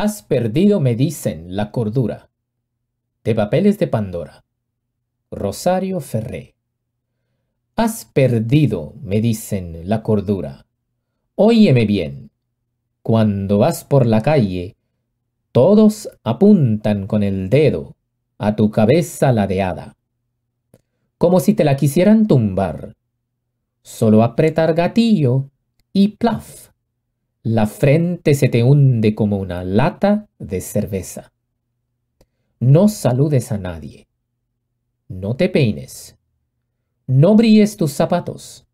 Has perdido, me dicen, la cordura. De papeles de Pandora. Rosario Ferré. Has perdido, me dicen, la cordura. Óyeme bien. Cuando vas por la calle, todos apuntan con el dedo a tu cabeza ladeada, como si te la quisieran tumbar. Solo apretar gatillo y plaf la frente se te hunde como una lata de cerveza. No saludes a nadie. No te peines. No brilles tus zapatos.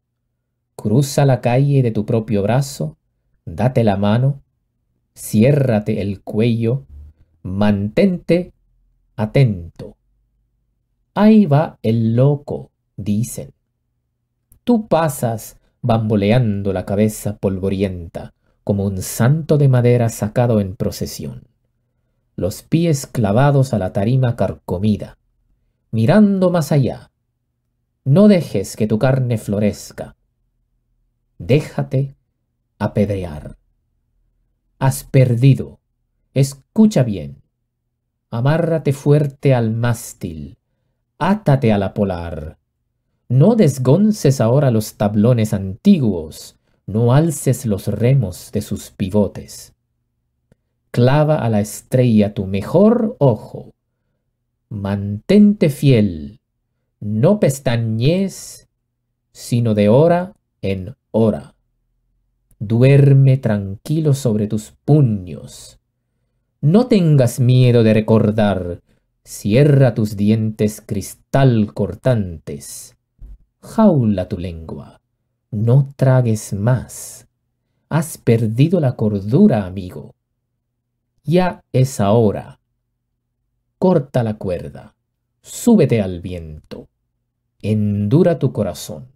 Cruza la calle de tu propio brazo, date la mano, ciérrate el cuello, mantente atento. Ahí va el loco, dicen. Tú pasas bamboleando la cabeza polvorienta, como un santo de madera sacado en procesión, los pies clavados a la tarima carcomida, mirando más allá. No dejes que tu carne florezca. Déjate apedrear. Has perdido. Escucha bien. Amárrate fuerte al mástil. Átate a la polar. No desgonces ahora los tablones antiguos no alces los remos de sus pivotes. Clava a la estrella tu mejor ojo. Mantente fiel, no pestañez, sino de hora en hora. Duerme tranquilo sobre tus puños. No tengas miedo de recordar, cierra tus dientes cristal cortantes. Jaula tu lengua no tragues más. Has perdido la cordura, amigo. Ya es ahora. Corta la cuerda. Súbete al viento. Endura tu corazón.